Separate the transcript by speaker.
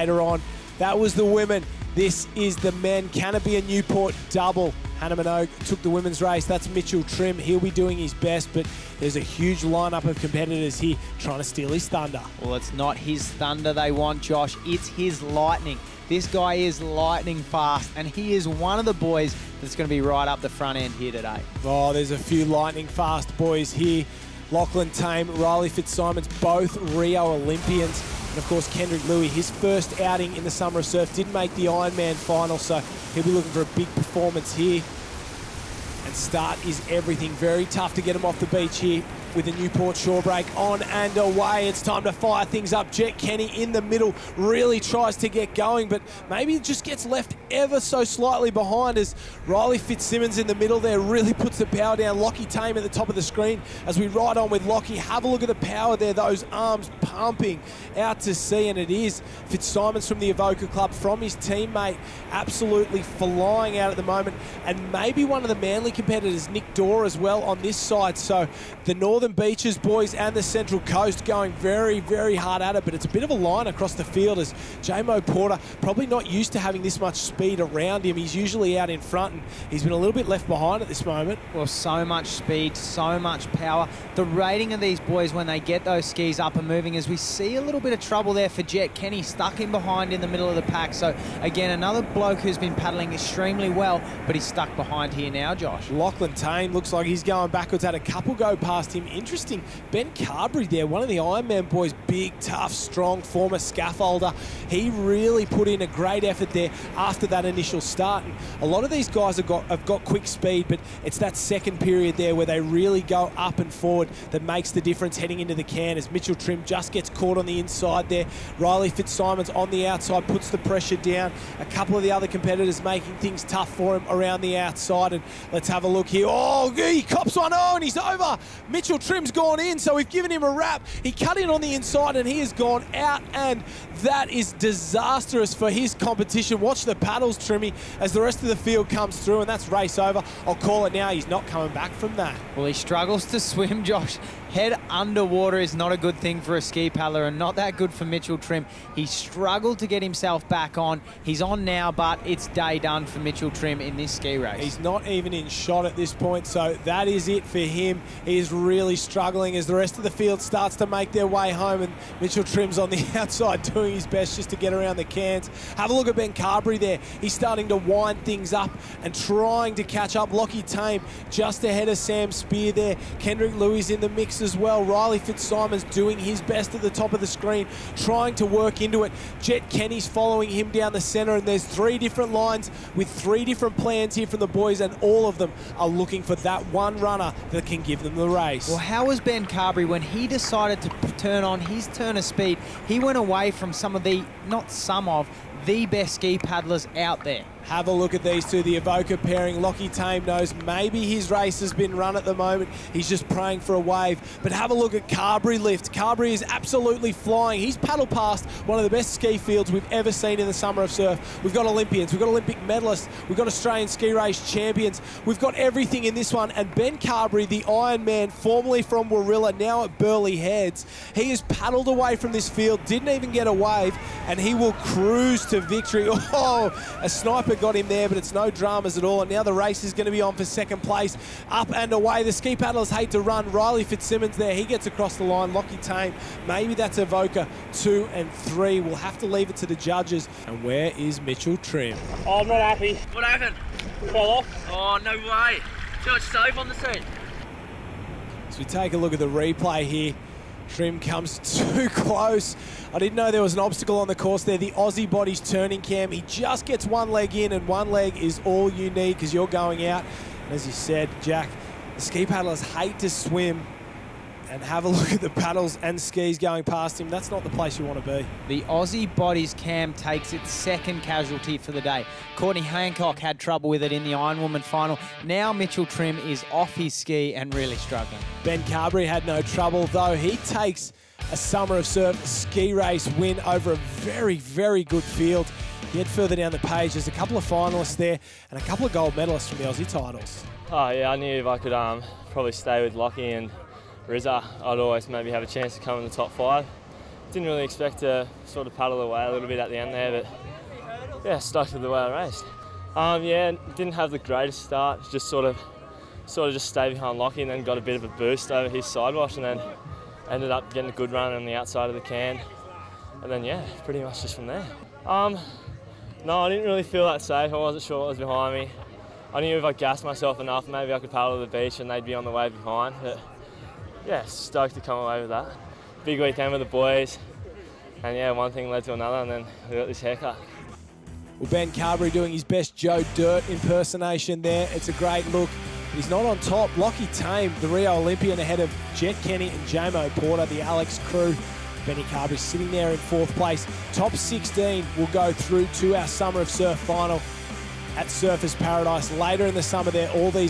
Speaker 1: later on. That was the women. This is the men. Can it be a Newport double? Hannah Minogue took the women's race. That's Mitchell Trim. He'll be doing his best, but there's a huge lineup of competitors here trying to steal his thunder.
Speaker 2: Well, it's not his thunder they want, Josh. It's his lightning. This guy is lightning fast, and he is one of the boys that's going to be right up the front end here today.
Speaker 1: Oh, there's a few lightning fast boys here. Lachlan Tame, Riley Fitzsimmons, both Rio Olympians. And of course, Kendrick Louis, his first outing in the Summer of Surf, did make the Ironman final, so he'll be looking for a big performance here. And start is everything. Very tough to get him off the beach here with the Newport shore break on and away. It's time to fire things up. Jett Kenny in the middle really tries to get going, but maybe just gets left ever so slightly behind as Riley Fitzsimmons in the middle there really puts the power down. Lockie Tame at the top of the screen as we ride on with Lockie. Have a look at the power there, those arms pumping out to sea, and it is Fitzsimmons from the Avoca Club, from his teammate, absolutely flying out at the moment, and maybe one of the Manly competitors, Nick Dorr, as well on this side. So the Northern Beaches boys and the Central Coast going very, very hard at it, but it's a bit of a line across the field as Jamo Porter probably not used to having this much speed around him. He's usually out in front, and he's been a little bit left behind at this moment.
Speaker 2: Well, so much speed, so much power. The rating of these boys when they get those skis up and moving is we see a little bit of trouble there for Jett Kenny stuck in behind in the middle of the pack. So again, another bloke who's been paddling extremely well, but he's stuck behind here now, Josh.
Speaker 1: Lachlan Tame looks like he's going backwards. Had a couple go past him. Interesting. Ben Carberry there, one of the Ironman boys, big, tough, strong, former scaffolder. He really put in a great effort there after that initial start. And a lot of these guys have got have got quick speed, but it's that second period there where they really go up and forward that makes the difference heading into the can as Mitchell Trim just gets caught on the inside there. Riley Fitzsimmons on the outside puts the pressure down. A couple of the other competitors making things tough for him around the outside. And let's have a look here. Oh, he cops one oh, on. He's over. Mitchell Trim's gone in, so we've given him a wrap. He cut in on the inside and he has gone out, and that is disastrous for his competition. Watch the paddles, Trimmy, as the rest of the field comes through, and that's race over. I'll call it now. He's not coming back from that.
Speaker 2: Well, he struggles to swim, Josh. Head underwater is not a good thing for a ski paddler and not that good for Mitchell Trim. He struggled to get himself back on. He's on now, but it's day done for Mitchell Trim in this ski race.
Speaker 1: He's not even in shot at this point, so that is it for him. He is really struggling as the rest of the field starts to make their way home, and Mitchell Trim's on the outside doing his best just to get around the cans. Have a look at Ben Carberry there. He's starting to wind things up and trying to catch up. Lockie Tame just ahead of Sam Spear there. Kendrick Louis in the mix as well. Riley Fitzsimmons doing his best at the top of the screen, trying to work into it. Jett Kenny's following him down the centre, and there's three different lines with three different plans here from the boys, and all of them are looking for that one runner that can give them the race.
Speaker 2: Well, how was Ben Carberry when he decided to turn on his turn of speed? He went away from some of the, not some of, the best ski paddlers out there.
Speaker 1: Have a look at these two, the Avoca pairing. Lockie Tame knows maybe his race has been run at the moment. He's just praying for a wave. But have a look at Carberry lift. Carberry is absolutely flying. He's paddled past one of the best ski fields we've ever seen in the summer of surf. We've got Olympians, we've got Olympic medalists, we've got Australian ski race champions. We've got everything in this one. And Ben Carberry, the Iron Man, formerly from Warilla, now at Burleigh Heads, he has paddled away from this field, didn't even get a wave, and he will cruise to victory. Oh, a sniper got him there, but it's no dramas at all. And now the race is going to be on for second place. Up and away. The ski paddlers hate to run. Riley Fitzsimmons there. He gets across the line. Lockie Tame. Maybe that's Avoca. Two and three. We'll have to leave it to the judges. And where is Mitchell Trim?
Speaker 3: Oh, I'm not happy.
Speaker 4: What happened?
Speaker 3: Fell off.
Speaker 4: Oh, no way. George Stove on the seat.
Speaker 1: As we take a look at the replay here, Trim comes too close. I didn't know there was an obstacle on the course there. The Aussie Bodies turning cam. He just gets one leg in, and one leg is all you need because you're going out. And as you said, Jack, the ski paddlers hate to swim and have a look at the paddles and skis going past him. That's not the place you want to be.
Speaker 2: The Aussie Bodies Cam takes its second casualty for the day. Courtney Hancock had trouble with it in the Ironwoman final. Now Mitchell Trim is off his ski and really struggling.
Speaker 1: Ben Carberry had no trouble, though. He takes a Summer of Surf ski race win over a very, very good field. Yet further down the page, there's a couple of finalists there and a couple of gold medalists from the Aussie titles.
Speaker 5: Oh yeah, I knew if I could um, probably stay with Lockie and Rizza, I'd always maybe have a chance to come in the top five. didn't really expect to sort of paddle away a little bit at the end there, but yeah, stuck with the way I raced. Um, yeah, didn't have the greatest start. Just sort of, sort of just stayed behind Lockie and then got a bit of a boost over his sidewash and then ended up getting a good run on the outside of the can. And then yeah, pretty much just from there. Um, no, I didn't really feel that safe. I wasn't sure what was behind me. I knew if I gassed myself enough, maybe I could paddle to the beach and they'd be on the way behind. But yeah, stoked to come away with that. Big weekend with the boys. And yeah, one thing led to another and then we got this haircut.
Speaker 1: Well, Ben Carberry doing his best Joe Dirt impersonation there. It's a great look. He's not on top. Lockie Tame, the Rio Olympian, ahead of Jett Kenny and Jamo Porter, the Alex crew. Benny Carberry sitting there in fourth place. Top 16 will go through to our Summer of Surf final at Surfers Paradise later in the summer. There, all these